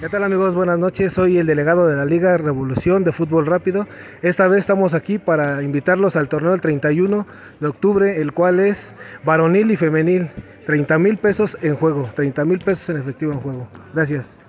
¿Qué tal amigos? Buenas noches, soy el delegado de la Liga Revolución de Fútbol Rápido. Esta vez estamos aquí para invitarlos al torneo del 31 de octubre, el cual es varonil y femenil. 30 mil pesos en juego, 30 mil pesos en efectivo en juego. Gracias.